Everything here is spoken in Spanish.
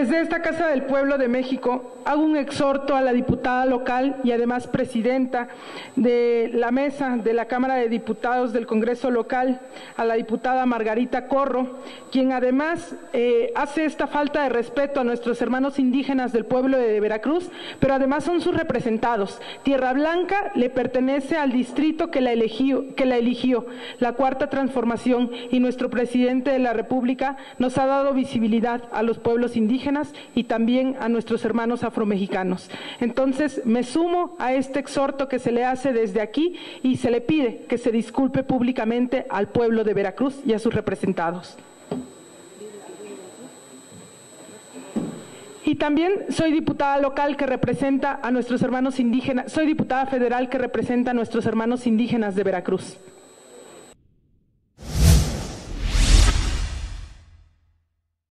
Desde esta Casa del Pueblo de México hago un exhorto a la diputada local y además presidenta de la mesa de la Cámara de Diputados del Congreso local, a la diputada Margarita Corro, quien además eh, hace esta falta de respeto a nuestros hermanos indígenas del pueblo de Veracruz, pero además son sus representados. Tierra Blanca le pertenece al distrito que la eligió, que la, eligió, la Cuarta Transformación, y nuestro presidente de la República nos ha dado visibilidad a los pueblos indígenas y también a nuestros hermanos afromexicanos. Entonces, me sumo a este exhorto que se le hace desde aquí y se le pide que se disculpe públicamente al pueblo de Veracruz y a sus representados. Y también soy diputada local que representa a nuestros hermanos indígenas, soy diputada federal que representa a nuestros hermanos indígenas de Veracruz.